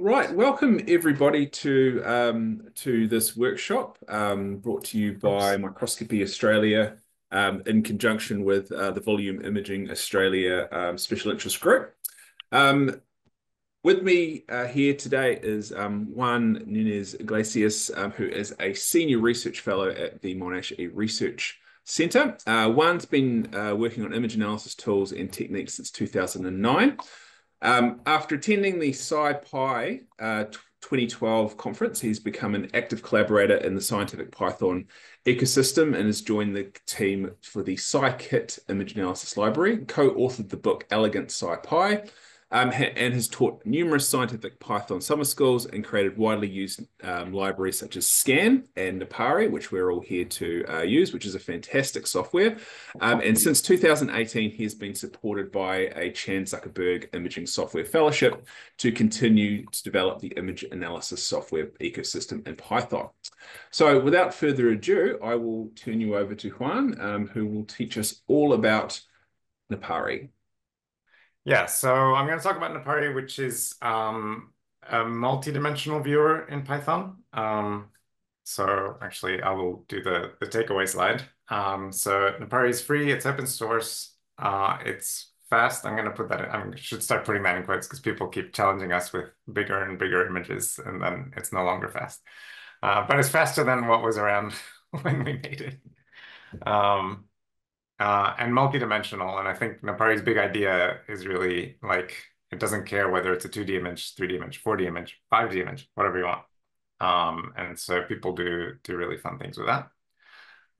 Right, welcome everybody to um, to this workshop um, brought to you by Microscopy Australia um, in conjunction with uh, the Volume Imaging Australia um, Special Interest Group. Um, with me uh, here today is um, Juan Nunez Iglesias, who is a Senior Research Fellow at the Monash E Research Centre. Uh, Juan's been uh, working on image analysis tools and techniques since 2009. Um, after attending the SciPy uh, 2012 conference, he's become an active collaborator in the scientific Python ecosystem and has joined the team for the Scikit image analysis library, co-authored the book Elegant SciPy, um, and has taught numerous scientific Python summer schools and created widely used um, libraries such as skan and Napari, which we're all here to uh, use, which is a fantastic software. Um, and since 2018, he has been supported by a Chan Zuckerberg Imaging Software Fellowship to continue to develop the image analysis software ecosystem in Python. So without further ado, I will turn you over to Juan, um, who will teach us all about Napari. Yeah, so I'm going to talk about Napari, which is um, a multi-dimensional viewer in Python. Um, so actually, I will do the, the takeaway slide. Um, so Napari is free, it's open source, uh, it's fast. I'm going to put that in, I should start putting that in quotes because people keep challenging us with bigger and bigger images, and then it's no longer fast. Uh, but it's faster than what was around when we made it. Um, uh, and multidimensional. And I think Napari's big idea is really like it doesn't care whether it's a 2D image, 3D image, 4D image, 5D image, whatever you want. Um, and so people do do really fun things with that.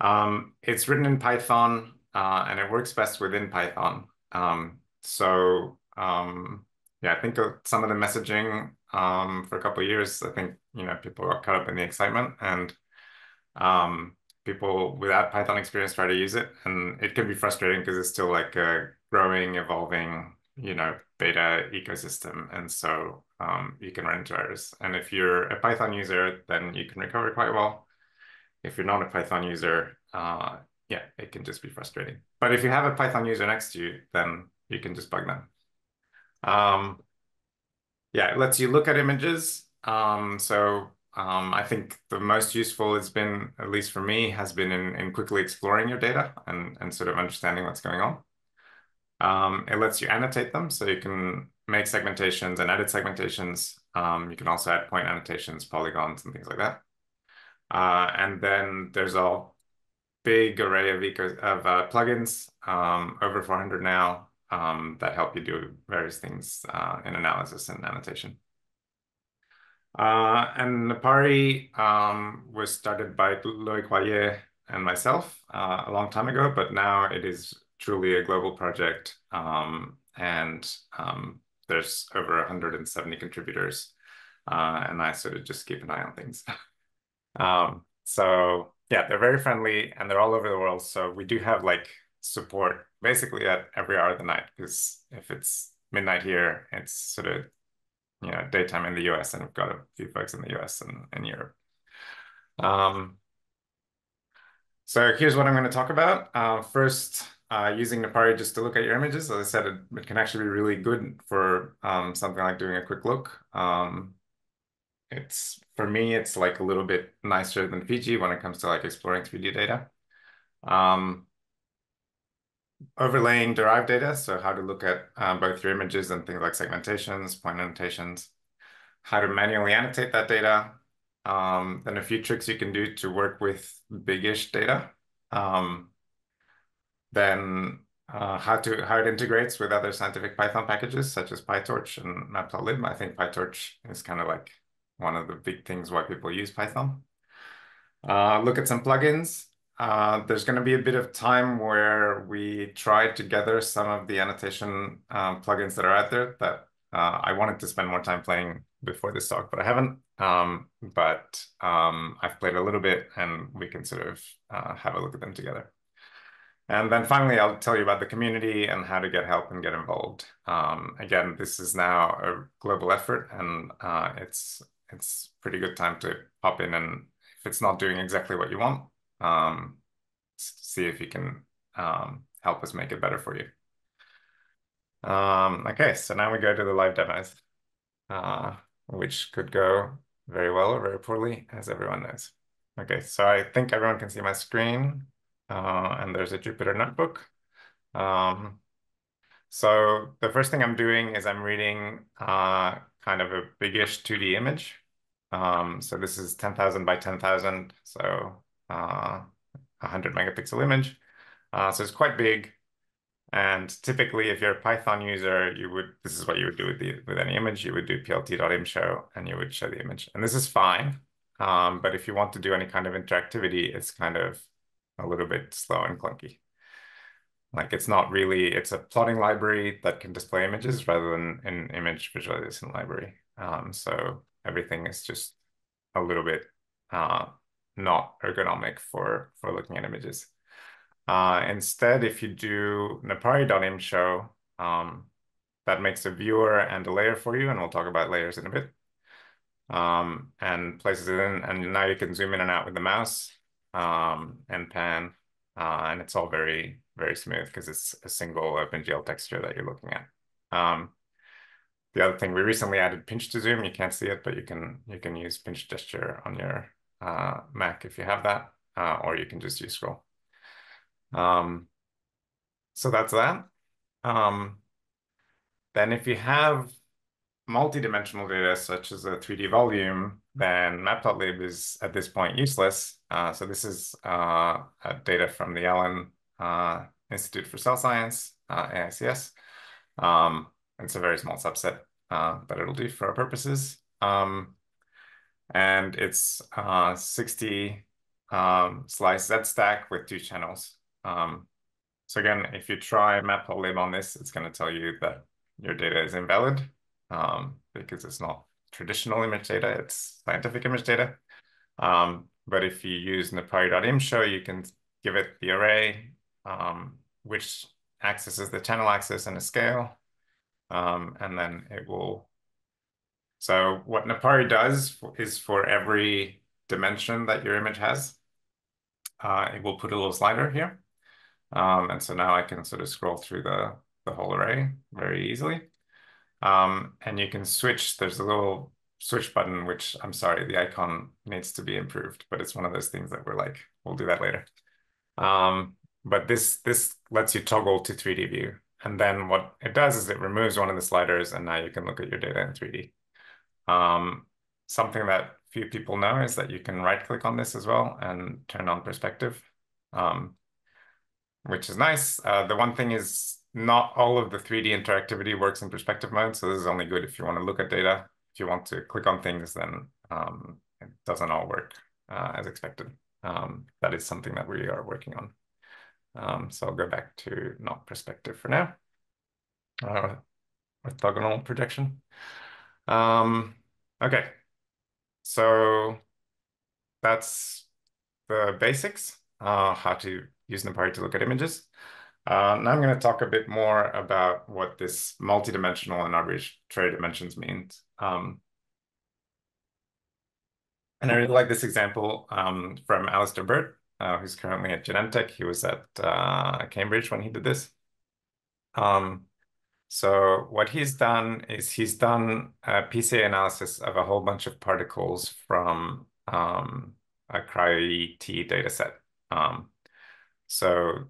Um, it's written in Python uh, and it works best within Python. Um, so um, yeah, I think some of the messaging um, for a couple years, I think you know people got caught up in the excitement and um, people without Python experience try to use it, and it can be frustrating because it's still like a growing, evolving, you know, beta ecosystem, and so um, you can run into errors. And if you're a Python user, then you can recover quite well. If you're not a Python user, uh, yeah, it can just be frustrating. But if you have a Python user next to you, then you can just bug them. Um, yeah, it lets you look at images. Um, so um, I think the most useful has been, at least for me, has been in, in quickly exploring your data and, and sort of understanding what's going on. Um, it lets you annotate them, so you can make segmentations and edit segmentations. Um, you can also add point annotations, polygons, and things like that. Uh, and then there's a big array of, eco of uh, plugins, um, over 400 now, um, that help you do various things uh, in analysis and annotation. Uh, and Napari um, was started by Loic Royer and myself uh, a long time ago, but now it is truly a global project. Um, and um, there's over 170 contributors. Uh, and I sort of just keep an eye on things. um, so yeah, they're very friendly and they're all over the world. So we do have like support basically at every hour of the night because if it's midnight here, it's sort of you know daytime in the US, and we've got a few folks in the US and, in Europe. Um, so here's what I'm going to talk about. Uh, first, uh, using Napari just to look at your images. As I said, it, it can actually be really good for um, something like doing a quick look. Um, it's for me, it's like a little bit nicer than Fiji when it comes to like exploring 3D data. Um, overlaying derived data, so how to look at um, both your images and things like segmentations, point annotations, how to manually annotate that data, um, then a few tricks you can do to work with biggish data. Um, then uh, how to how it integrates with other scientific Python packages such as PyTorch and Matplotlib. I think PyTorch is kind of like one of the big things why people use Python. Uh, look at some plugins. Uh, there's going to be a bit of time where we try to gather some of the annotation um, plugins that are out there that uh, I wanted to spend more time playing before this talk, but I haven't. Um, but um, I've played a little bit and we can sort of uh, have a look at them together. And then finally, I'll tell you about the community and how to get help and get involved. Um, again, this is now a global effort and uh, it's it's pretty good time to pop in and if it's not doing exactly what you want, um, see if you can um, help us make it better for you. Um, okay, so now we go to the live demos. Uh, which could go very well or very poorly, as everyone knows. Okay, so I think everyone can see my screen, uh, and there's a Jupyter notebook. Um, so the first thing I'm doing is I'm reading uh, kind of a biggish 2D image. Um, so this is 10,000 by 10,000, so uh, 100 megapixel image. Uh, so it's quite big. And typically, if you're a Python user, you would this is what you would do with the with any image. You would do plt.imshow and you would show the image. And this is fine. Um, but if you want to do any kind of interactivity, it's kind of a little bit slow and clunky. Like it's not really, it's a plotting library that can display images rather than an image visualization library. Um, so everything is just a little bit uh, not ergonomic for, for looking at images. Uh, instead, if you do Napari.imshow, um, that makes a viewer and a layer for you, and we'll talk about layers in a bit, um, and places it in, and now you can zoom in and out with the mouse um, and pan, uh, and it's all very, very smooth because it's a single OpenGL texture that you're looking at. Um, the other thing, we recently added pinch to zoom. You can't see it, but you can you can use pinch gesture on your uh, Mac if you have that, uh, or you can just use scroll. Um, so that's that. Um, then if you have multi-dimensional data, such as a 3D volume, then matplotlib is at this point useless. Uh, so this is uh, data from the Allen uh, Institute for Cell Science, uh, AICS. Um, it's a very small subset, but it'll do for our purposes. Um, and it's uh, 60 um, slice Z stack with two channels. Um, so again, if you try matplotlib on this, it's going to tell you that your data is invalid um, because it's not traditional image data, it's scientific image data. Um, but if you use Napari.imshow, you can give it the array, um, which accesses the channel axis and a scale, um, and then it will. So what Napari does is for every dimension that your image has, uh, it will put a little slider here. Um, and so now I can sort of scroll through the, the whole array very easily. Um, and you can switch, there's a little switch button, which I'm sorry, the icon needs to be improved, but it's one of those things that we're like, we'll do that later. Um, but this, this lets you toggle to 3D view. And then what it does is it removes one of the sliders and now you can look at your data in 3D. Um, something that few people know is that you can right click on this as well and turn on perspective, um, which is nice. Uh, the one thing is not all of the 3D interactivity works in perspective mode. So this is only good if you want to look at data. If you want to click on things, then um, it doesn't all work uh, as expected. Um, that is something that we are working on. Um, so I'll go back to not perspective for now. Uh, orthogonal projection. Um, okay, so that's the basics, uh, how to use Napari to look at images. Uh, now I'm going to talk a bit more about what this multidimensional and arbitrary dimensions means. Um, and I really like this example um, from Alister Burt, uh, who's currently at Genentech. He was at uh, Cambridge when he did this. Um, so what he's done is he's done a PCA analysis of a whole bunch of particles from um, a cryo-ET dataset. Um, so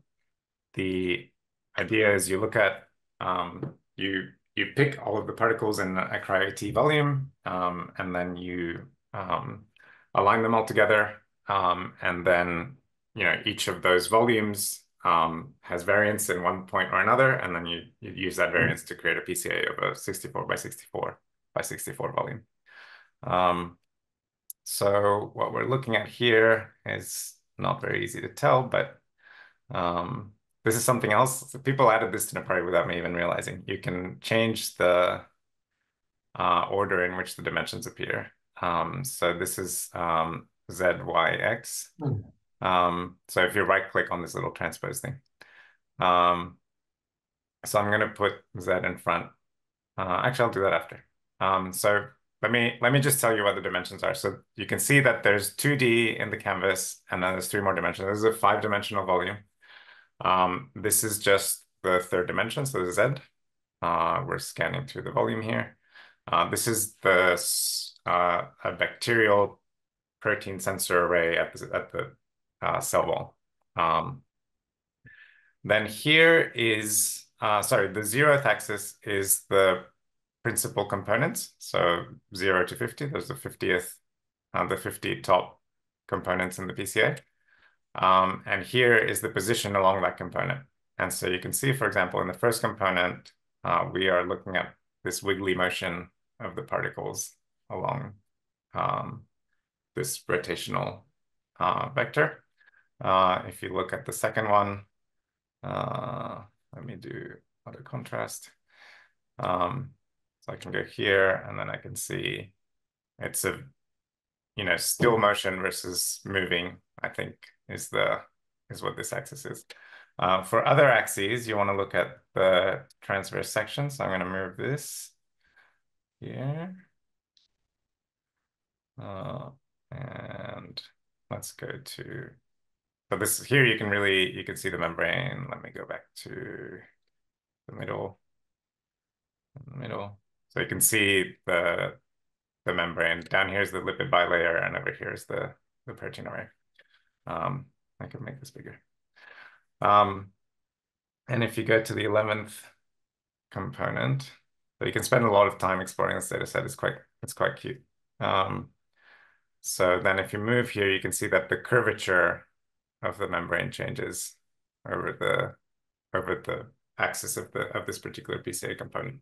the idea is you look at, um, you you pick all of the particles in a cryo-ET volume, um, and then you um, align them all together. Um, and then, you know, each of those volumes um, has variance in one point or another, and then you, you use that variance to create a PCA of a 64 by 64 by 64 volume. Um, so what we're looking at here is not very easy to tell, but um, this is something else. So people added this to Napari without me even realizing. You can change the uh, order in which the dimensions appear. Um, so this is um, Z, Y, X. Um, so if you right click on this little transpose thing. Um, so I'm going to put Z in front. Uh, actually, I'll do that after. Um, so let me let me just tell you what the dimensions are. So you can see that there's 2D in the canvas, and then there's three more dimensions. This is a five-dimensional volume. Um, this is just the third dimension, so the Z. Uh, we're scanning through the volume here. Uh, this is the uh, a bacterial protein sensor array at the, at the uh, cell wall. Um, then here is, uh, sorry, the zeroth axis is the principal components. So 0 to 50, there's the 50th, uh, the 50 top components in the PCA. Um, and here is the position along that component. And so you can see, for example, in the first component, uh, we are looking at this wiggly motion of the particles along um, this rotational uh, vector. Uh, if you look at the second one, uh, let me do auto contrast. Um, so I can go here and then I can see it's a, you know, still motion versus moving, I think is the, is what this axis is. Uh, for other axes, you want to look at the transverse section. So I'm going to move this here. Uh, and let's go to, so this here you can really, you can see the membrane. Let me go back to the middle, the middle. So you can see the, the membrane. Down here is the lipid bilayer and over here is the, the protein array. Um, I can make this bigger. Um, and if you go to the 11th component, so you can spend a lot of time exploring this data set. It's quite, it's quite cute. Um, so then if you move here, you can see that the curvature of the membrane changes over the over the axis of the of this particular PCA component.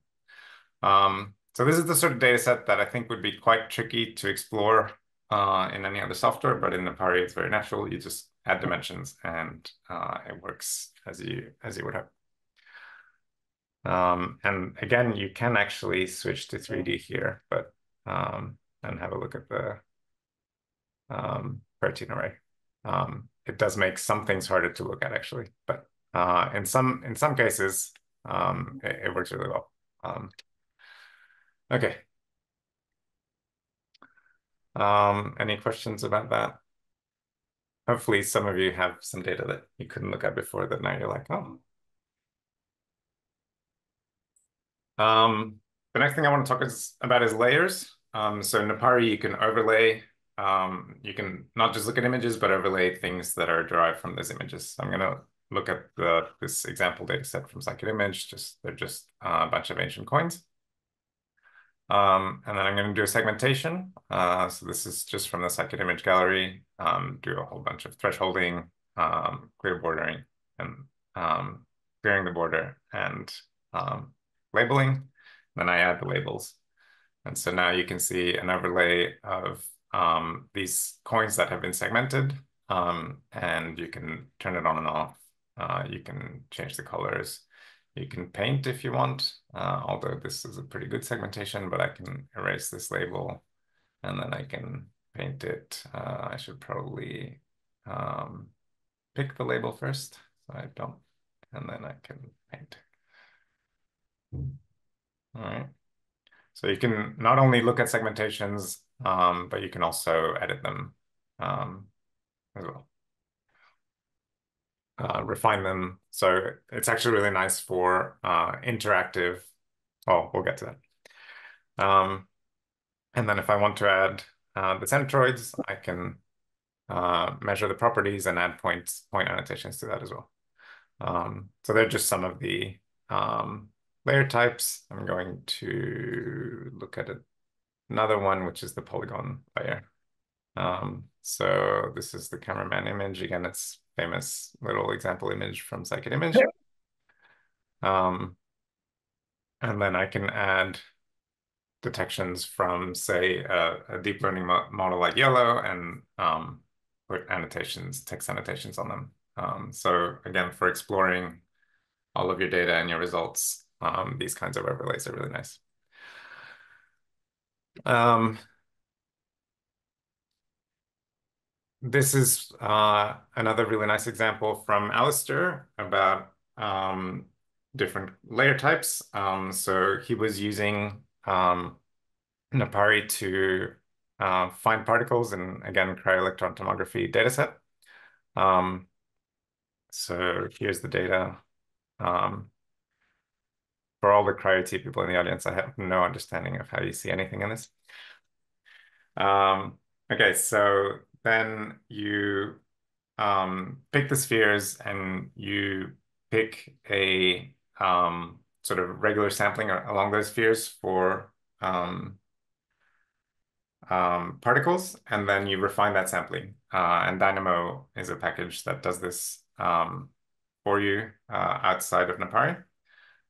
Um, so this is the sort of data set that I think would be quite tricky to explore uh, in any other software, but in Napari it's very natural. You just add dimensions and uh, it works as you as you would have. Um, and again, you can actually switch to 3D here, but um, and have a look at the um, protein array. Um, it does make some things harder to look at actually, but uh, in some in some cases, um, it, it, works really well. Um, okay. Um, any questions about that? Hopefully some of you have some data that you couldn't look at before that now you're like, oh. Um, the next thing I want to talk is, about is layers. Um, so in Napari, you can overlay um, you can not just look at images, but overlay things that are derived from those images. I'm going to look at the, this example data set from Scikit-Image. Just They're just uh, a bunch of ancient coins. Um, and then I'm going to do a segmentation. Uh, so this is just from the Scikit-Image gallery. Um, do a whole bunch of thresholding, um, clear bordering, and um, clearing the border and um, labeling. Then I add the labels. And so now you can see an overlay of um, these coins that have been segmented, um, and you can turn it on and off. Uh, you can change the colors. You can paint if you want, uh, although this is a pretty good segmentation, but I can erase this label and then I can paint it. Uh, I should probably um, pick the label first, so I don't, and then I can paint. All right. So you can not only look at segmentations um, but you can also edit them um, as well. Uh, refine them. So it's actually really nice for uh, interactive. Oh, we'll get to that. Um, and then if I want to add uh, the centroids, I can uh, measure the properties and add points, point annotations to that as well. Um, so they're just some of the um, layer types. I'm going to look at it another one, which is the polygon layer. Um, so this is the cameraman image. Again, it's famous little example image from Scikit-Image. Um, and then I can add detections from, say, a, a deep learning mo model like YOLO and um, put annotations, text annotations on them. Um, so again, for exploring all of your data and your results, um, these kinds of overlays are really nice. Um, this is uh, another really nice example from Alister about um, different layer types. Um, so he was using um, Napari to uh, find particles and again, cryo-electron tomography dataset. Um, so here's the data um, for all the cryo-ET people in the audience, I have no understanding of how you see anything in this. Um, okay, so then you um, pick the spheres and you pick a um, sort of regular sampling along those spheres for um, um, particles, and then you refine that sampling. Uh, and Dynamo is a package that does this um, for you uh, outside of Napari.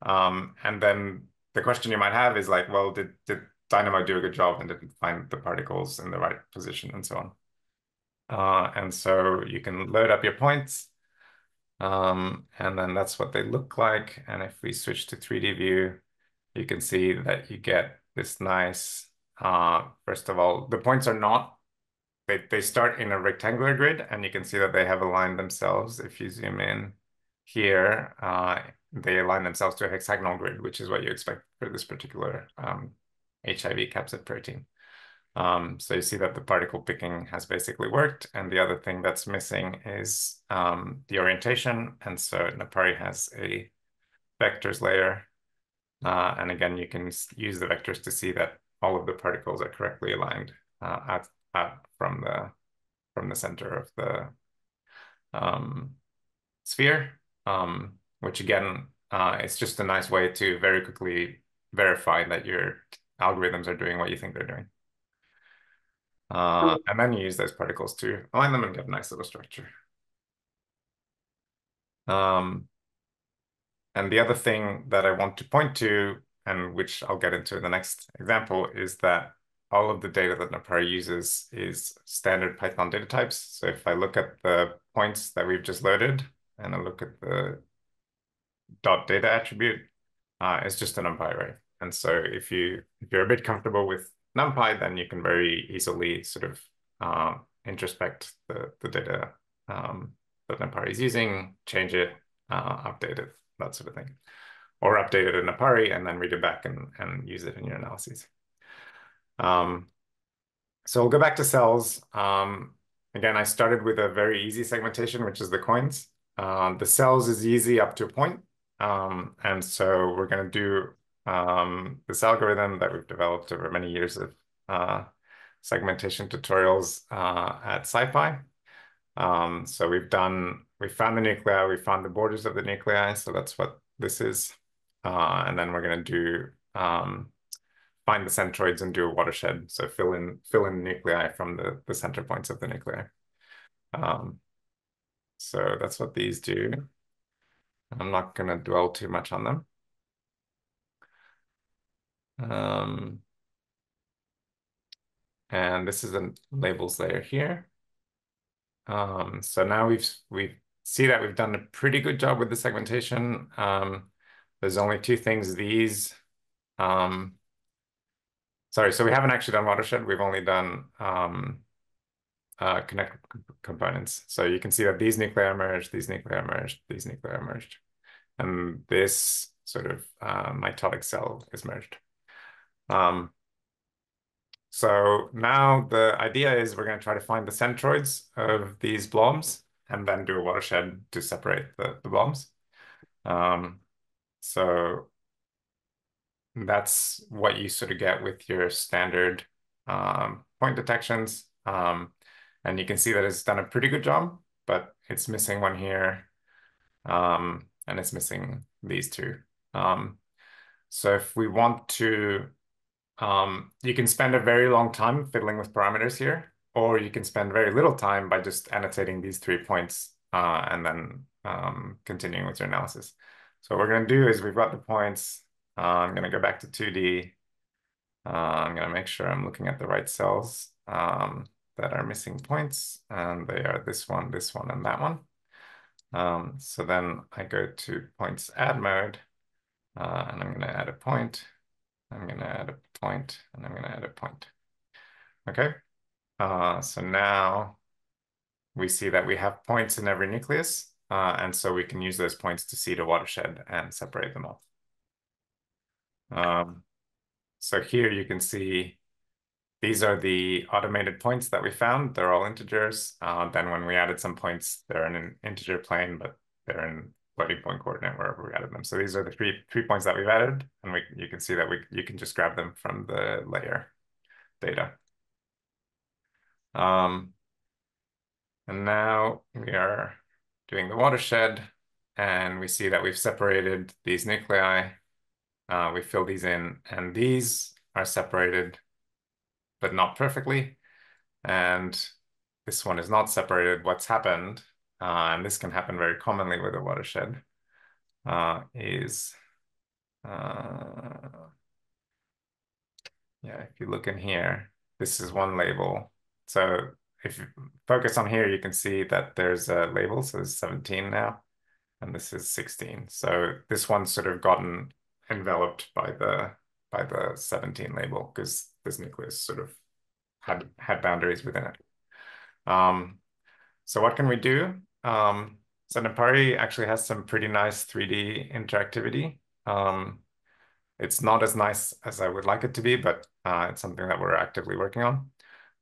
Um, and then the question you might have is like, well, did, did Dynamo do a good job and did it find the particles in the right position and so on? Uh, and so you can load up your points, um, and then that's what they look like. And if we switch to 3D view, you can see that you get this nice, uh, first of all, the points are not, they, they start in a rectangular grid, and you can see that they have aligned themselves. If you zoom in here, uh, they align themselves to a hexagonal grid, which is what you expect for this particular um, HIV capsid protein. Um, so you see that the particle picking has basically worked. And the other thing that's missing is um, the orientation. And so Napari has a vectors layer. Uh, and again, you can use the vectors to see that all of the particles are correctly aligned uh, from the from the center of the um, sphere, um, which again, uh, it's just a nice way to very quickly verify that your algorithms are doing what you think they're doing. Uh, and then you use those particles to align them and get a nice little structure. Um, and the other thing that I want to point to, and which I'll get into in the next example, is that all of the data that Napari uses is standard Python data types. So if I look at the points that we've just loaded, and I look at the dot data attribute, uh, it's just a NumPy array. And so if you if you're a bit comfortable with NumPy, then you can very easily sort of uh, introspect the, the data um, that NumPy is using, change it, uh, update it, that sort of thing. Or update it in Napari and then read it back and, and use it in your analyses. Um, so we'll go back to cells. Um, again, I started with a very easy segmentation, which is the coins. Um, the cells is easy up to a point. Um, and so we're going to do um, this algorithm that we've developed over many years of uh, segmentation tutorials uh, at SciPy. Um, so we've done, we found the nuclei, we found the borders of the nuclei. So that's what this is. Uh, and then we're going to do um, find the centroids and do a watershed. So fill in fill in the nuclei from the, the center points of the nuclei. Um, so that's what these do. I'm not going to dwell too much on them. Um, and this is a labels layer here. Um, so now we've we see that we've done a pretty good job with the segmentation. Um, there's only two things. These, um, sorry, so we haven't actually done watershed. We've only done um, uh, connect components. So you can see that these nuclei merged, these nuclei merged, these nuclei merged, and this sort of uh, mitotic cell is merged. Um, so now the idea is we're going to try to find the centroids of these blobs and then do a watershed to separate the, the blobs. Um, so that's what you sort of get with your standard um, point detections. Um, and you can see that it's done a pretty good job, but it's missing one here. Um, and it's missing these two. Um, so if we want to um, you can spend a very long time fiddling with parameters here, or you can spend very little time by just annotating these three points uh, and then um, continuing with your analysis. So what we're going to do is we've got the points. Uh, I'm going to go back to 2D. Uh, I'm going to make sure I'm looking at the right cells um, that are missing points. And they are this one, this one, and that one. Um, so then I go to points add mode, uh, and I'm going to add a point. I'm going to add a point, and I'm going to add a point. Okay, uh, so now we see that we have points in every nucleus, uh, and so we can use those points to seed a watershed and separate them all. Um, so here you can see these are the automated points that we found. They're all integers. Uh, then when we added some points, they're in an integer plane, but they're in floating point coordinate wherever we added them. So these are the three three points that we've added, and we you can see that we you can just grab them from the layer data. Um, and now we are doing the watershed, and we see that we've separated these nuclei. Uh, we fill these in, and these are separated, but not perfectly. And this one is not separated. What's happened, uh, and this can happen very commonly with a watershed, uh, is, uh, yeah, if you look in here, this is one label. So if you focus on here, you can see that there's a label, so it's 17 now, and this is 16. So this one's sort of gotten enveloped by the by the 17 label because this nucleus sort of had had boundaries within it. Um, so what can we do? Um, so Napari actually has some pretty nice 3D interactivity. Um, it's not as nice as I would like it to be, but uh, it's something that we're actively working on.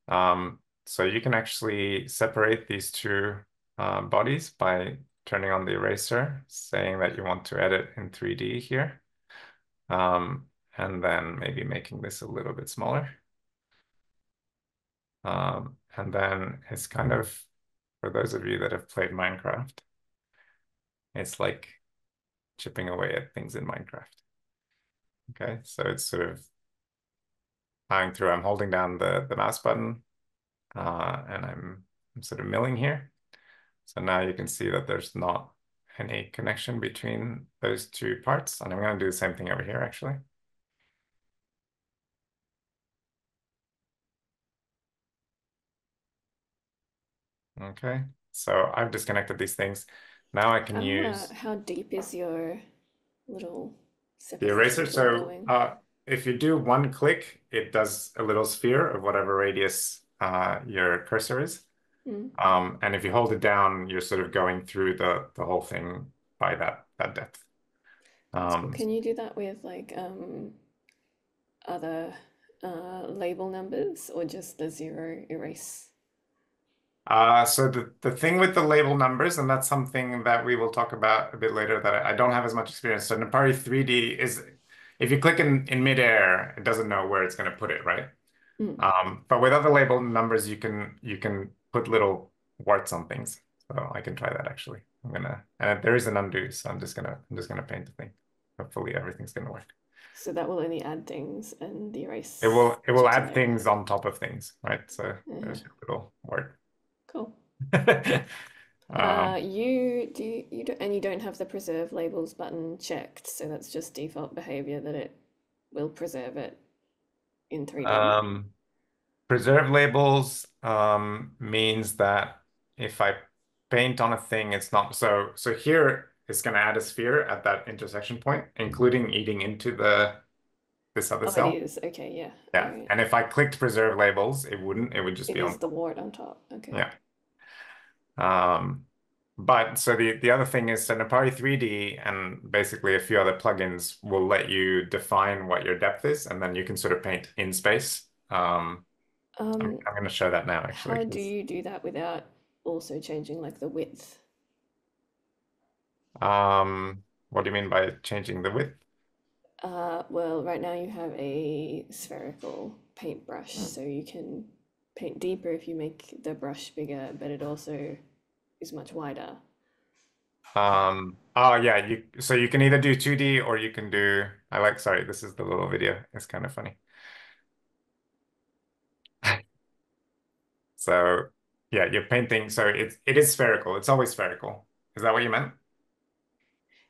Um, so you can actually separate these two uh, bodies by turning on the eraser, saying that you want to edit in 3D here. Um, and then maybe making this a little bit smaller. Um, and then it's kind of, for those of you that have played Minecraft, it's like chipping away at things in Minecraft. Okay, so it's sort of plowing through. I'm holding down the, the mouse button uh, and I'm, I'm sort of milling here. So now you can see that there's not any connection between those two parts. And I'm going to do the same thing over here, actually. Okay, so I've disconnected these things. Now I can use... How deep is your little... The eraser? So uh, if you do one click, it does a little sphere of whatever radius uh, your cursor is. Mm. Um, and if you hold it down, you're sort of going through the, the whole thing by that, that depth. Um, so can you do that with like um, other uh, label numbers or just the zero erase? Uh, so the, the thing with the label numbers, and that's something that we will talk about a bit later that I, I don't have as much experience. So Napari 3D is, if you click in, in midair, it doesn't know where it's going to put it, right? Mm. Um, but with other label numbers, you can you can put little warts on things. So I can try that actually. I'm gonna and there is an undo, so I'm just gonna I'm just gonna paint the thing. Hopefully everything's gonna work. So that will only add things and the erase. It will it will add things on top of things, right? So yeah. there's a little wart. Cool. uh, um, you do you do, and you don't have the preserve labels button checked, so that's just default behavior that it will preserve it in 3D? Um, preserve labels um, means that if I paint on a thing, it's not so. So here it's going to add a sphere at that intersection point, including eating into the this other oh, cell. It is okay, yeah. Yeah, right. and if I clicked preserve labels, it wouldn't. It would just it be on the wart on top. Okay. Yeah. Um, but so the, the other thing is Napari 3D and basically a few other plugins will let you define what your depth is, and then you can sort of paint in space. Um, um, I'm, I'm going to show that now, actually. How do you do that without also changing like the width? Um, what do you mean by changing the width? Uh, well, right now you have a spherical paintbrush, mm. so you can paint deeper if you make the brush bigger, but it also is much wider. Um, oh yeah, you so you can either do 2D or you can do I like sorry, this is the little video. It's kind of funny. So yeah, you're painting so it's it is spherical. It's always spherical. Is that what you meant?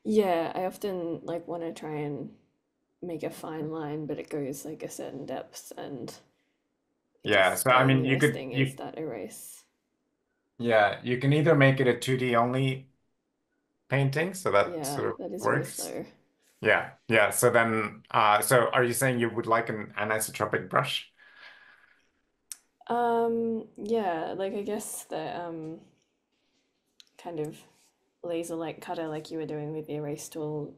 Yeah, I often like want to try and make a fine line, but it goes like a certain depth and yeah, so I mean you could you, that erase. Yeah, you can either make it a 2D only painting, so that yeah, sort of that is works. Yeah, yeah. So then, uh, so are you saying you would like an anisotropic brush? Um, yeah, like I guess the um kind of laser light cutter like you were doing with the erase tool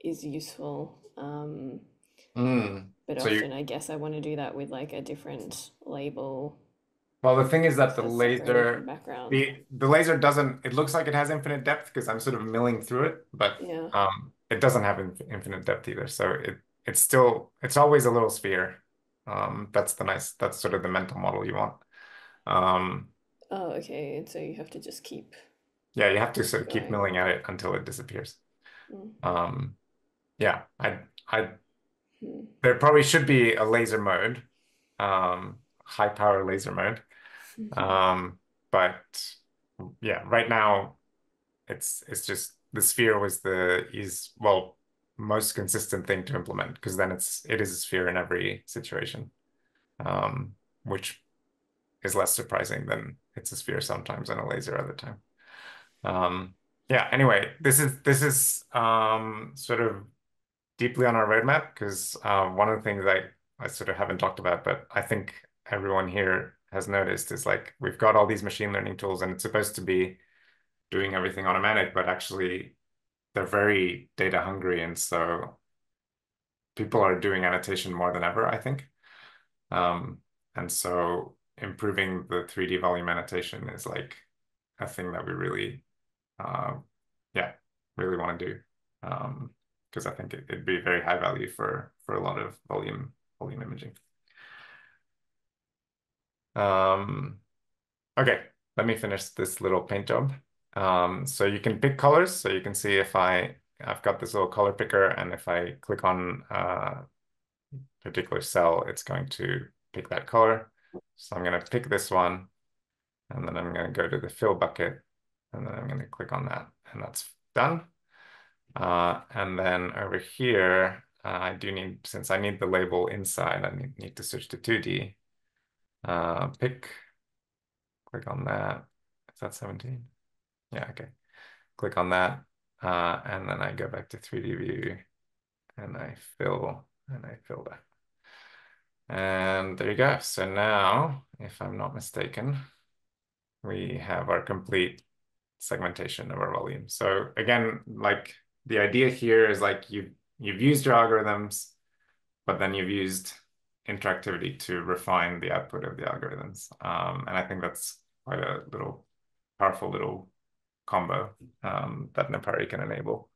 is useful. Um, mm. but so often you... I guess I want to do that with like a different label Well, the thing is that the laser, the, the laser doesn't, it looks like it has infinite depth because I'm sort of milling through it, but yeah. um, it doesn't have infinite depth either. So it it's still, it's always a little sphere. Um, that's the nice, that's sort of the mental model you want. Um, oh, okay. And so you have to just keep. Yeah, you have to sort of keep milling at it until it disappears. Mm. Um, yeah, I, I, hmm. there probably should be a laser mode, um, high power laser mode. Mm-hmm. Um, but yeah, right now it's it's just the sphere was the is well most consistent thing to implement because then it's it is a sphere in every situation, um, which is less surprising than it's a sphere sometimes and a laser other time. Um, yeah. Anyway, this is this is um, sort of deeply on our roadmap because uh, one of the things I I sort of haven't talked about, but I think everyone here has noticed is like we've got all these machine learning tools and it's supposed to be doing everything automatic, but actually they're very data hungry. And so people are doing annotation more than ever, I think. Um, and so improving the 3D volume annotation is like a thing that we really, uh, yeah, really want to do. Um, because I think it, would be very high value for for a lot of volume volume imaging. Um, okay, let me finish this little paint job. Um, so you can pick colors. So you can see if I, I've got this little color picker and if I click on a particular cell, it's going to pick that color. So I'm going to pick this one and then I'm going to go to the fill bucket and then I'm going to click on that and that's done. Uh, and then over here, uh, I do need, since I need the label inside, I need, to switch to 2D uh, pick, click on that. Is that 17? Yeah, okay. Click on that. Uh, and then I go back to 3D view and I fill and I fill that. And there you go. So now, if I'm not mistaken, we have our complete segmentation of our volume. So again, like the idea here is like you you've used your algorithms, but then you've used interactivity to refine the output of the algorithms. Um, and I think that's quite a little powerful little combo um, that Napari can enable.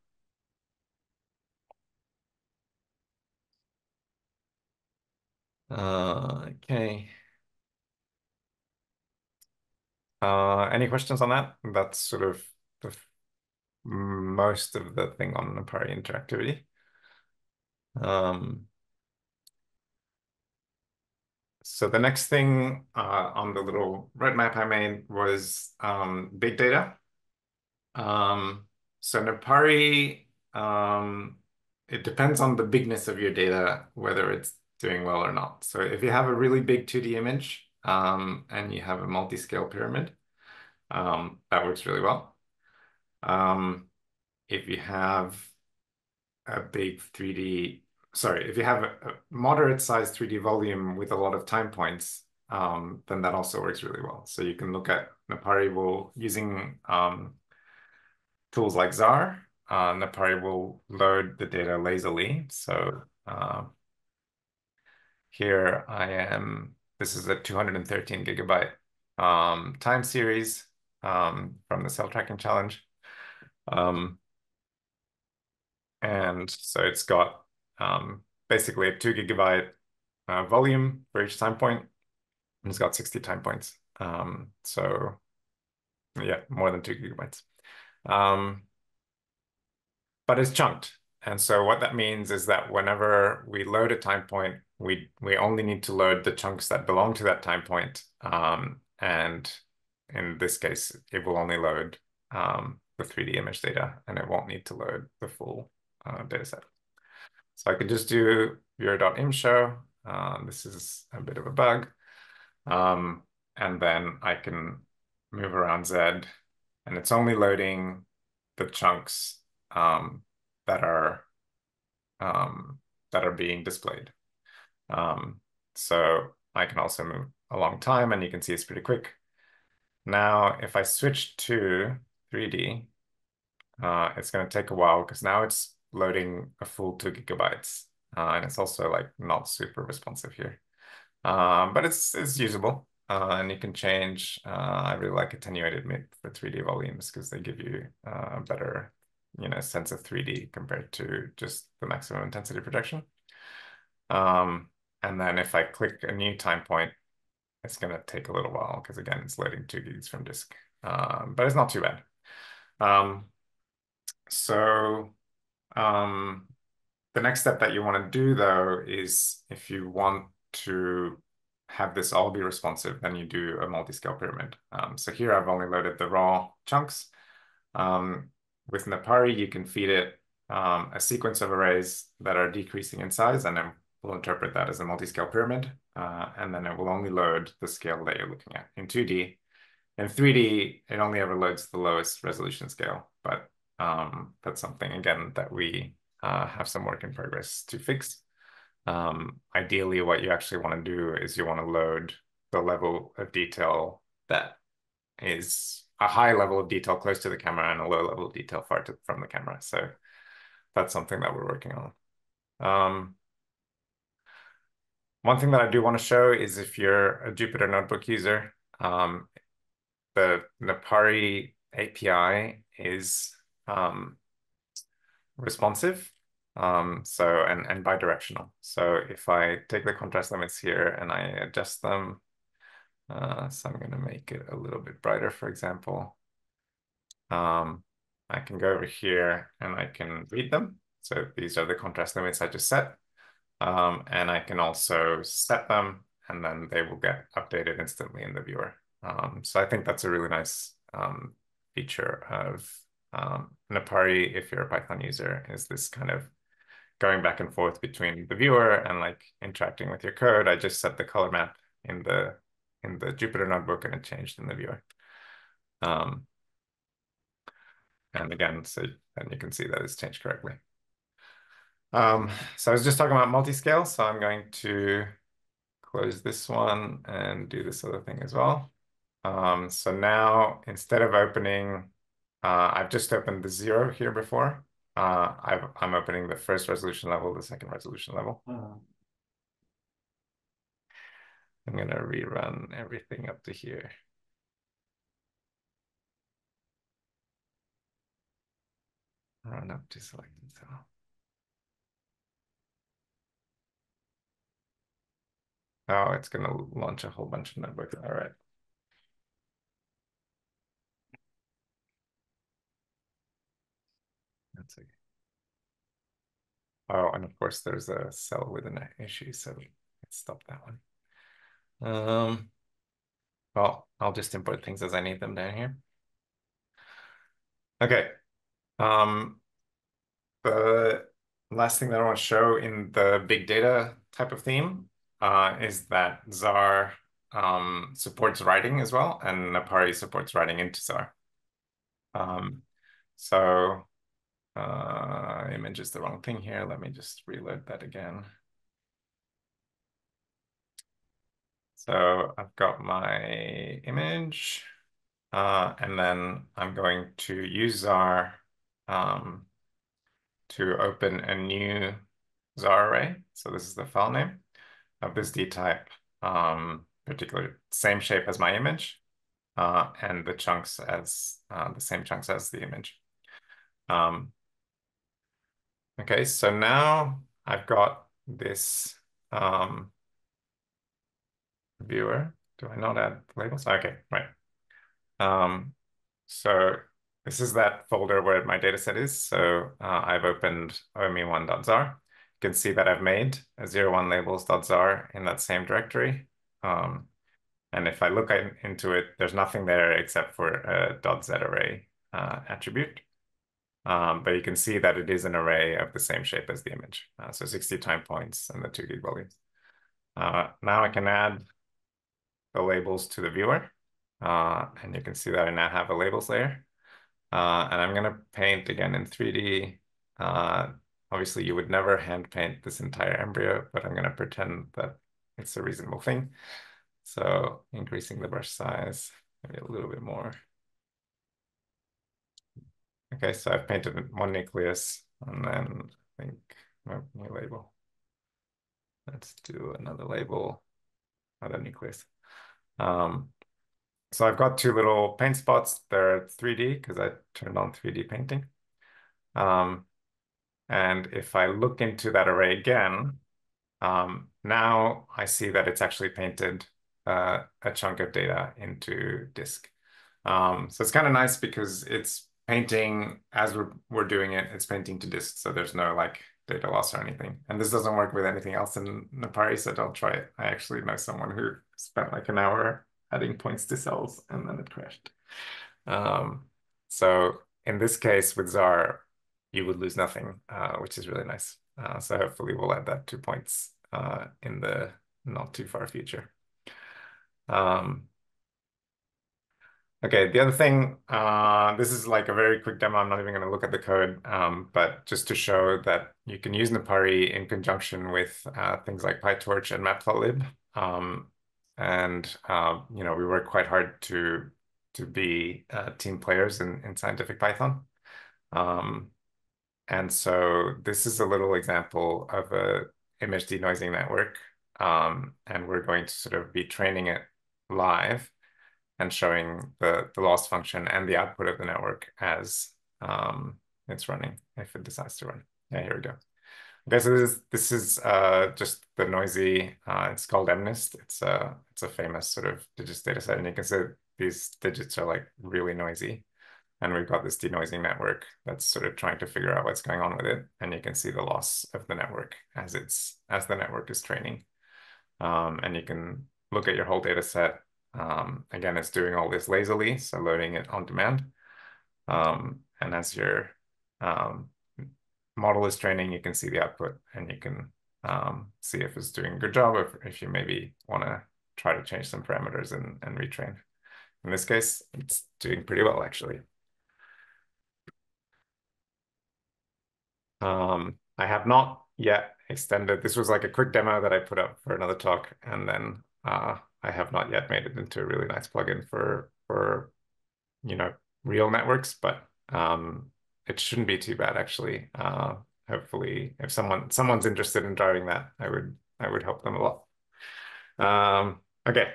Uh, okay. Uh, any questions on that? That's sort of the most of the thing on Napari interactivity. Um, so the next thing uh, on the little roadmap I made was um, big data. Um, so Napari, um, it depends on the bigness of your data, whether it's doing well or not. So if you have a really big 2D image um, and you have a multi-scale pyramid, um, that works really well. Um, if you have a big 3D sorry, if you have a, moderate sized 3D volume with a lot of time points, um, then that also works really well. So you can look at Napari will using um, tools like Zarr. Uh, Napari will load the data lazily. So uh, here I am, this is a 213 gigabyte um, time series um, from the cell tracking challenge. Um, and so it's got um, basically a two gigabyte uh, volume for each time point, and it's got 60 time points. Um, so yeah, more than two gigabytes. Um, but it's chunked. And so what that means is that whenever we load a time point, we we only need to load the chunks that belong to that time point. Um, and in this case, it will only load um, the 3D image data, and it won't need to load the full uh, data set. So I could just do viewer.imshow. Uh, this is a bit of a bug. Um, and then I can move around Z and it's only loading the chunks um, that are um, that are being displayed. Um, so I can also move a long time and you can see it's pretty quick. Now, if I switch to 3D, uh, it's going to take a while because now it's loading a full two gigabytes. Uh, and it's also like not super responsive here. Um, but it's it's usable. uh, and you can change. Uh, I really like attenuated mid for 3D volumes because they give you uh, a better, you know, sense of 3D compared to just the maximum intensity projection. Um, and then if I click a new time point, it's going to take a little while because again, it's loading two gigs from disk, um, but it's not too bad. Um, so um, the next step that you want to do though is if you want to have this all be responsive, then you do a multi-scale pyramid. Um, so here I've only loaded the raw chunks. Um, with Napari, you can feed it um, a sequence of arrays that are decreasing in size, and then we'll interpret that as a multi-scale pyramid. Uh, and then it will only load the scale that you're looking at in 2D. In 3D, it only ever loads the lowest resolution scale, but um, that's something, again, that we uh, have some work in progress to fix. Um, ideally, what you actually want to do is you want to load the level of detail that is a high level of detail close to the camera and a low level of detail far to, from the camera. So that's something that we're working on. Um, one thing that I do want to show is if you're a Jupyter Notebook user, um, the Napari API is um, responsive. Um, so, and, and bidirectional. So if I take the contrast limits here and I adjust them, uh, so I'm going to make it a little bit brighter, for example. Um, I can go over here and I can read them. So these are the contrast limits I just set. Um, and I can also set them and then they will get updated instantly in the viewer. Um, so I think that's a really nice um, feature of um, Napari, if you're a Python user, is this kind of going back and forth between the viewer and like interacting with your code. I just set the color map in the in the Jupyter notebook and it changed in the viewer. Um, and again, so then you can see that it's changed correctly. Um, so I was just talking about multi-scale, so I'm going to close this one and do this other thing as well. Um, so now instead of opening, uh, I've just opened the zero here before. Uh, i am opening the first resolution level, the second resolution level. Uh-huh. I'm going to rerun everything up to here. Run up to selected cell. Oh, it's going to launch a whole bunch of notebooks. All right. That's okay. Oh, and of course there's a cell with an issue, so let's stop that one. Um, well, I'll just import things as I need them down here. Okay. Um, the last thing that I want to show in the big data type of theme uh, is that Zarr um, supports writing as well, and Napari supports writing into Zarr. Um, so uh, image is the wrong thing here. Let me just reload that again. So I've got my image, uh, and then I'm going to use Zarr um, to open a new Zarr array. So this is the file name of this D type, um, particular same shape as my image, uh, and the chunks as uh, the same chunks as the image. Um, okay, so now I've got this um, viewer. Do I not add labels? Okay, right. Um, so this is that folder where my dataset is. So uh, I've opened ome1.zarr can see that I've made a zero one labels.zarr in that same directory. Um, and if I look into it, there's nothing there except for a .zarray uh, attribute. Um, but you can see that it is an array of the same shape as the image. Uh, so 60 time points and the two gig volumes. Uh, now I can add the labels to the viewer. Uh, and you can see that I now have a labels layer. Uh, and I'm gonna paint again in 3D uh, Obviously, you would never hand paint this entire embryo, but I'm going to pretend that it's a reasonable thing. So increasing the brush size, maybe a little bit more. Okay, so I've painted one nucleus and then I think new label. Let's do another label, another nucleus. Um, so I've got two little paint spots. They're 3D because I turned on 3D painting. Um, and if I look into that array again, um, now I see that it's actually painted uh, a chunk of data into disk. Um, so it's kind of nice because it's painting as we're, we're doing it, it's painting to disk. So there's no like data loss or anything. And this doesn't work with anything else in Napari, so don't try it. I actually know someone who spent like an hour adding points to cells and then it crashed. Um, so in this case with Zarr, you would lose nothing, uh, which is really nice. Uh, so hopefully we'll add that two points uh, in the not too far future. Um, okay, the other thing, uh, this is like a very quick demo. I'm not even going to look at the code, um, but just to show that you can use Napari in conjunction with uh, things like PyTorch and Matplotlib. Um, and, uh, you know, we work quite hard to to be uh, team players in, in scientific Python. Um, and so this is a little example of a image denoising network. Um, and we're going to sort of be training it live and showing the, the loss function and the output of the network as um, it's running, if it decides to run. Yeah, here we go. Okay, so this is this is uh, just the noisy. Uh, it's called MNIST. It's a it's a famous sort of digits data set, and you can see these digits are like really noisy. And we've got this denoising network that's sort of trying to figure out what's going on with it. And you can see the loss of the network as it's as the network is training. Um, and you can look at your whole data set. Um, again, it's doing all this lazily, so loading it on demand. Um, and as your um, model is training, you can see the output and you can um, see if it's doing a good job, if, if you maybe want to try to change some parameters and, and retrain. In this case, it's doing pretty well, actually. Um, I have not yet extended. This was like a quick demo that I put up for another talk, and then uh, I have not yet made it into a really nice plugin for for you know real networks, but um, it shouldn't be too bad actually. Uh, hopefully, if someone someone's interested in driving that, I would I would help them a lot. Um, okay.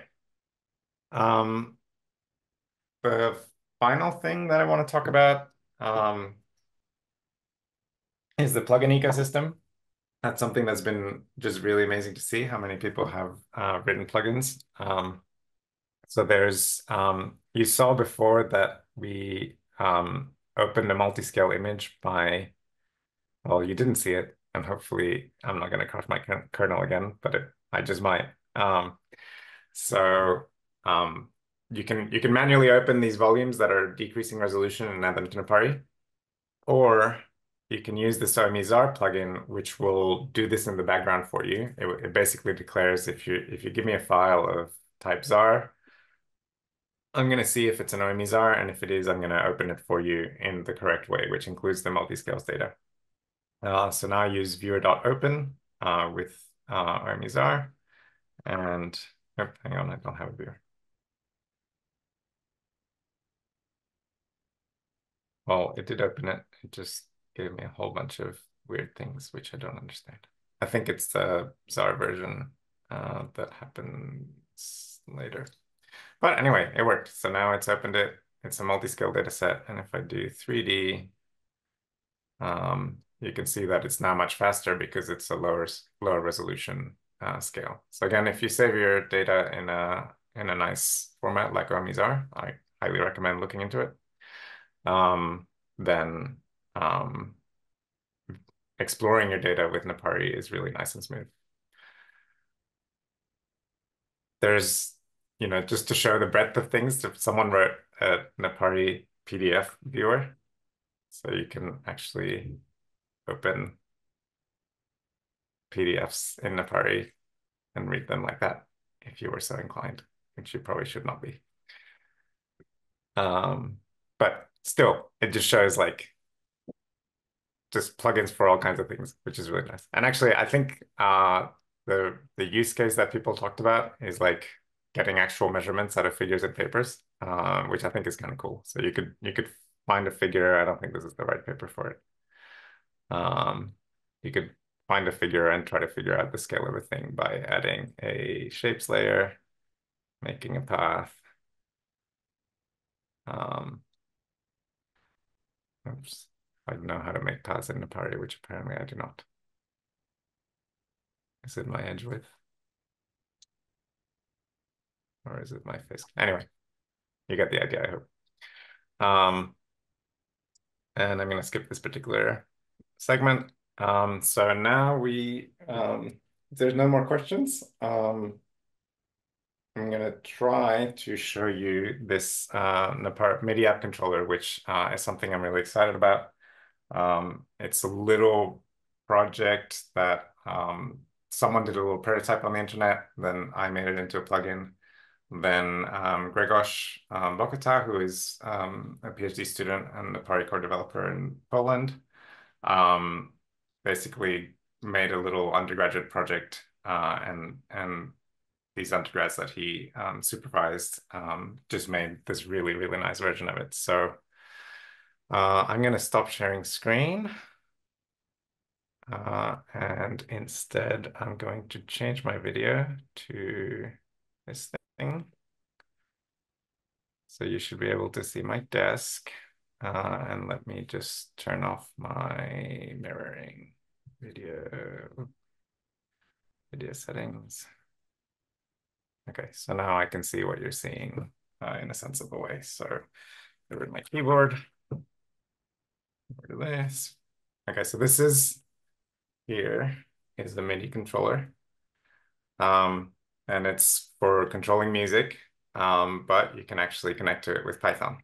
Um, the final thing that I want to talk about um, is the plugin ecosystem. That's something that's been just really amazing to see how many people have uh, written plugins. Um, so there's, um, you saw before that we um, opened a multi-scale image by, well, you didn't see it, and hopefully I'm not going to crash my kernel again, but it, I just might. Um, so um, you can you can manually open these volumes that are decreasing resolution and add them to Napari, or you can use the SOMI Zarr plugin, which will do this in the background for you. It, it basically declares if you if you give me a file of type Zarr, I'm going to see if it's an OME Zarr, and if it is, I'm going to open it for you in the correct way, which includes the multi-scales data. Uh, so now use viewer.open uh, with uh, OME and oh, hang on, I don't have a viewer. Well, it did open it. It just gave me a whole bunch of weird things, which I don't understand. I think it's the Zarr version uh, that happens later. But anyway, it worked. So now it's opened it. It's a multi-scale data set. And if I do 3D, um, you can see that it's now much faster because it's a lower, lower resolution uh, scale. So again, if you save your data in a, in a nice format like OME Zarr, I highly recommend looking into it. Um, then um, exploring your data with Napari is really nice and smooth. There's, you know, just to show the breadth of things, if someone wrote a Napari PDF viewer, so you can actually open PDFs in Napari and read them like that if you were so inclined, which you probably should not be. Um, but still, it just shows like just plugins for all kinds of things, which is really nice. And actually, I think uh, the the use case that people talked about is like getting actual measurements out of figures and papers, uh, which I think is kind of cool. So you could you could find a figure. I don't think this is the right paper for it. Um, you could find a figure and try to figure out the scale of a thing by adding a shapes layer, making a path. Um, oops, I know how to make paths in Notapari, which apparently I do not. Is it my edge width? Or is it my face? Anyway, you get the idea, I hope. Um, and I'm going to skip this particular segment. Um, so now we, um, there's no more questions. Um, I'm going to try to show you this uh, MIDI app controller, which uh, is something I'm really excited about. Um, it's a little project that um, someone did a little prototype on the internet, then I made it into a plugin. Then um, Grzegorz um, Bokota, who is um, a PhD student and a PariCore developer in Poland, um, basically made a little undergraduate project uh, and and these undergrads that he um, supervised um, just made this really, really nice version of it. So uh, I'm going to stop sharing screen. Uh, and instead, I'm going to change my video to this thing. So you should be able to see my desk. Uh, and let me just turn off my mirroring video, video settings. Okay, so now I can see what you're seeing uh, in a sensible way. So over my keyboard, over to this. Okay, so this is here is the MIDI controller. Um, and it's for controlling music, um, but you can actually connect to it with Python.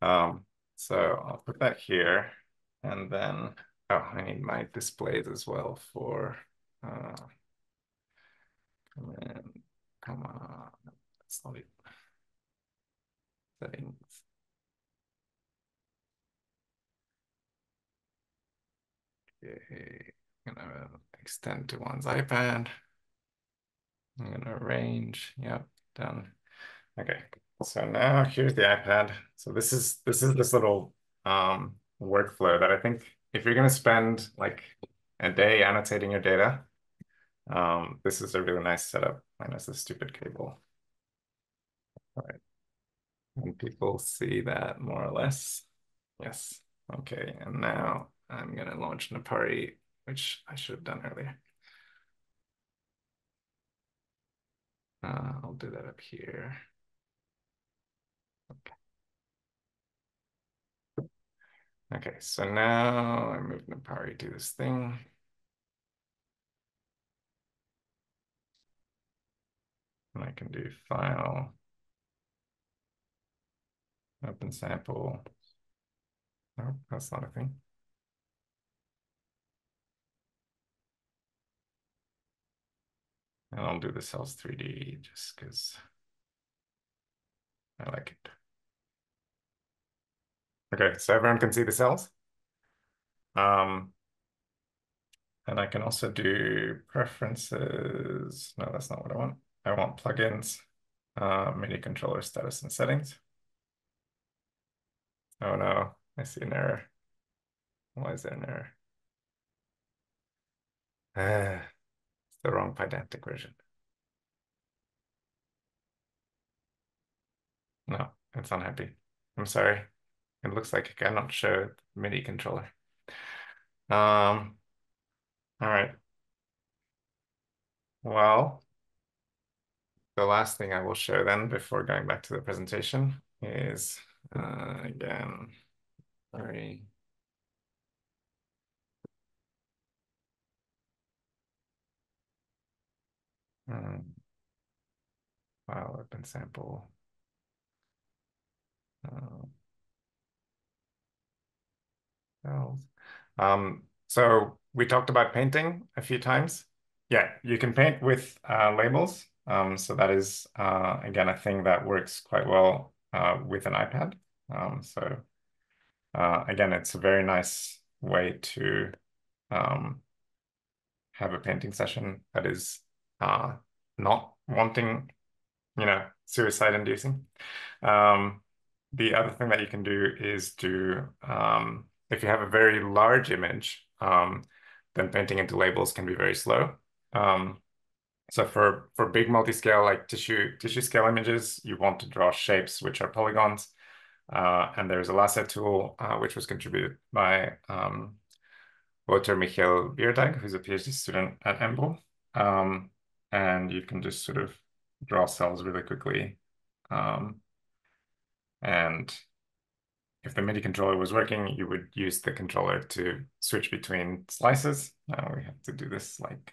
Um, so I'll put that here and then, oh, I need my displays as well for, uh, Come on, that's not it. Settings. Okay, I'm gonna extend to one's iPad. I'm gonna arrange. Yep, done. Okay, so now here's the iPad. So this is this is this little um, workflow that I think if you're gonna spend like a day annotating your data, um, this is a really nice setup, minus the stupid cable. All right. And people see that more or less. Yes. Okay. And now I'm going to launch Napari, which I should have done earlier. Uh, I'll do that up here. Okay. Okay, so now I move Napari to this thing. And I can do file, open sample. No, that's not a thing. And I'll do the cells 3D just because I like it. Okay, so everyone can see the cells. Um, and I can also do preferences. No, that's not what I want. I want plugins, uh, MIDI controller status and settings. Oh no, I see an error. Why is there an error? The wrong Pydantic version. No, it's unhappy. I'm sorry. It looks like I cannot show the MIDI controller. Um, all right. Well, the last thing I will show then before going back to the presentation is, uh, again, sorry. Um, file open sample. Uh, um, so we talked about painting a few times. Yeah, you can paint with uh, labels. Um, so that is, uh, again, a thing that works quite well uh, with an iPad. Um, so uh, again, it's a very nice way to um, have a painting session that is uh, not wanting, you know, suicide inducing. Um, the other thing that you can do is to, um, if you have a very large image, um, then painting into labels can be very slow. Um, So for, for big multi-scale, like tissue, tissue scale images, you want to draw shapes which are polygons. Uh, and there's a lasso tool, uh, which was contributed by um, Wouter Michiel Vierdag, who's a PhD student at EMBL. Um, and you can just sort of draw cells really quickly. Um, and if the MIDI controller was working, you would use the controller to switch between slices. Now we have to do this like,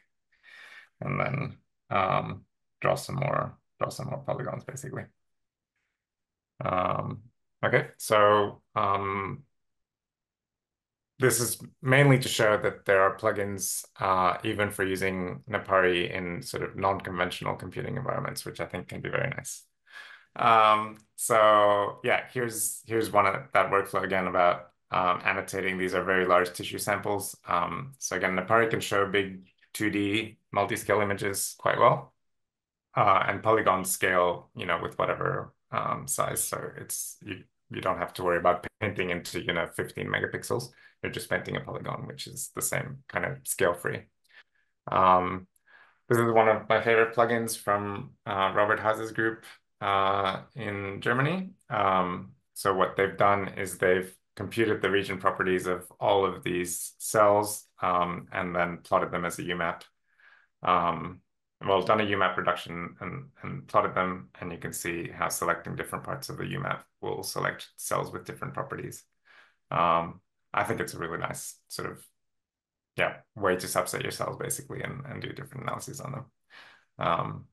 and then um, draw some more draw some more polygons basically. Um, okay, so um, this is mainly to show that there are plugins uh, even for using Napari in sort of non-conventional computing environments, which I think can be very nice. Um, so yeah, here's here's one of that workflow again about um, annotating. These are very large tissue samples. Um, so again, Napari can show big 2D multi-scale images quite well. Uh, and polygons scale, you know, with whatever um, size. So it's you you don't have to worry about painting into, you know, 15 megapixels. You're just painting a polygon, which is the same kind of scale free. Um, this is one of my favorite plugins from uh, Robert Haase's group uh, in Germany. Um, so what they've done is they've computed the region properties of all of these cells um, and then plotted them as a UMAP. Um, well, done a UMAP reduction and, and plotted them, and you can see how selecting different parts of the UMAP will select cells with different properties. Um, I think it's a really nice sort of, yeah, way to subset your cells basically and, and do different analyses on them. Um,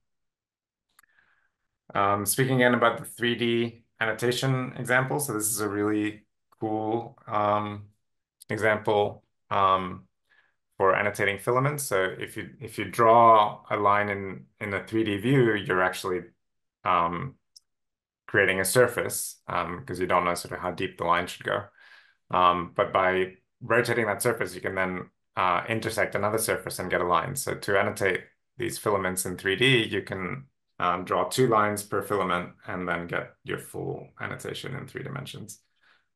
um, speaking again about the 3D annotation example, so this is a really cool um, example um, for annotating filaments. So if you if you draw a line in in a 3D view, you're actually um, creating a surface because um, you don't know sort of how deep the line should go. Um, but by rotating that surface, you can then uh, intersect another surface and get a line. So to annotate these filaments in 3D, you can um, draw two lines per filament and then get your full annotation in three dimensions,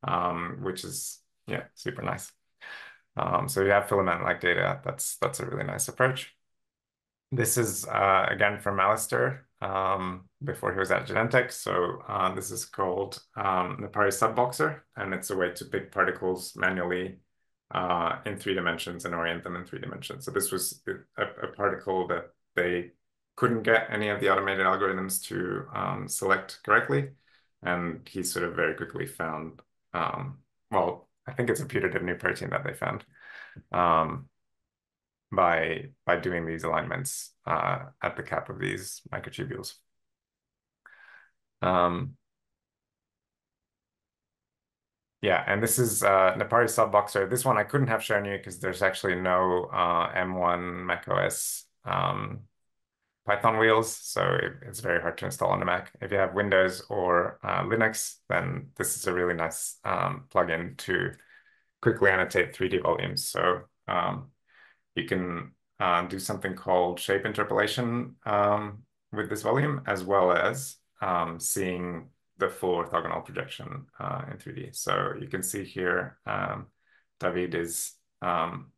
um, which is, yeah, super nice. Um, so you have filament-like data. That's that's a really nice approach. This is, uh, again, from Alister um, before he was at Genentech. So uh, this is called um, Napari Subboxer, and it's a way to pick particles manually uh, in three dimensions and orient them in three dimensions. So this was a, a particle that they couldn't get any of the automated algorithms to um, select correctly. And he sort of very quickly found, um, well, I think it's a putative new protein that they found um, by by doing these alignments uh, at the cap of these microtubules. Um, yeah, and this is uh, Napari Subboxer. This one I couldn't have shown you because there's actually no uh, M1 macOS um, Python wheels, so it, it's very hard to install on the Mac. If you have Windows or uh, Linux, then this is a really nice um, plugin to quickly annotate 3D volumes. So um, you can uh, do something called shape interpolation um, with this volume, as well as um, seeing the full orthogonal projection uh, in 3D. So you can see here, um, David is um,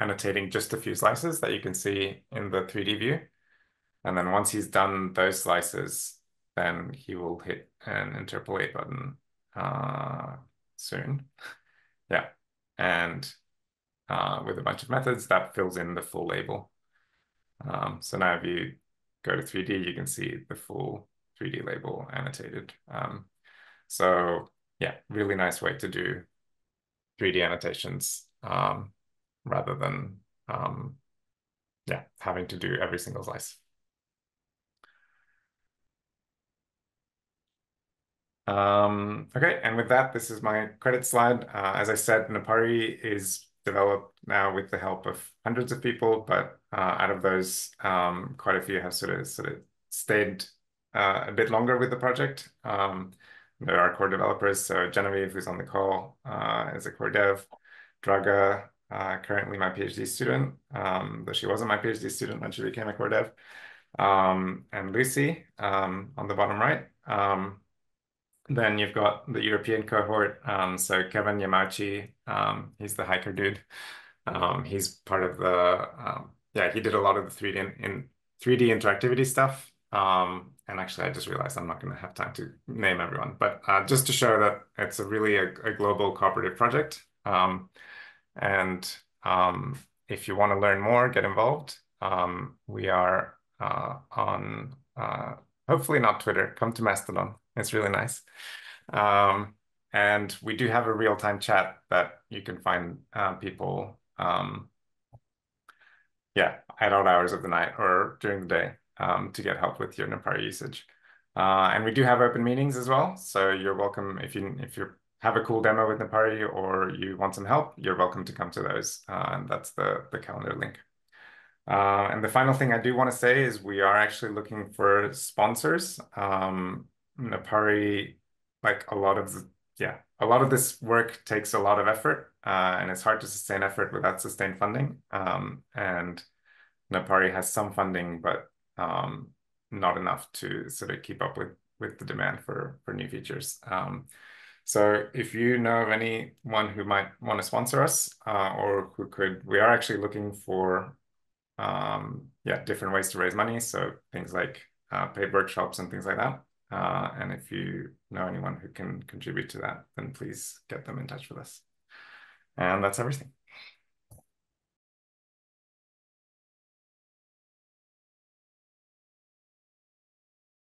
annotating just a few slices that you can see in the 3D view. And then once he's done those slices, then he will hit an interpolate button uh, soon. yeah. And uh, with a bunch of methods that fills in the full label. Um, so now if you go to 3D, you can see the full 3D label annotated. Um, so yeah, really nice way to do 3D annotations. Um, rather than um, yeah, having to do every single slice. Um, okay, and with that, this is my credit slide. Uh, as I said, Napari is developed now with the help of hundreds of people, but uh, out of those, um, quite a few have sort of sort of stayed uh, a bit longer with the project. Um, there are core developers, so Genevieve, who's on the call, uh, is a core dev. Draga uh, currently my PhD student, um, though she wasn't my PhD student when she became a core dev. Um, and Lucy um, on the bottom right. Um, then you've got the European cohort. Um, so Kevin Yamauchi, he's the hiker dude. he's part of the, yeah, he did a lot of the 3D in, in 3D interactivity stuff. And actually, I just realized I'm not going to have time to name everyone, but uh, just to show that it's a really a, a global cooperative project. Um, and um, if you want to learn more, get involved. Um, we are uh, on, uh, hopefully not Twitter, come to Mastodon. It's really nice. Um, and we do have a real-time chat that you can find uh, people, um, yeah, at odd hours of the night or during the day um, to get help with your Napari usage. Uh, and we do have open meetings as well. So you're welcome if you if you have a cool demo with Napari or you want some help, you're welcome to come to those. Uh, and that's the, the calendar link. Uh, and the final thing I do want to say is we are actually looking for sponsors. Um, Napari, like a lot of the, yeah, a lot of this work takes a lot of effort, uh, and it's hard to sustain effort without sustained funding. Um, and Napari has some funding, but um, not enough to sort of keep up with with the demand for for new features. Um, so if you know of anyone who might want to sponsor us uh, or who could, we are actually looking for um, yeah different ways to raise money. So things like uh, paid workshops and things like that. Uh, and if you know anyone who can contribute to that, then please get them in touch with us. And that's everything.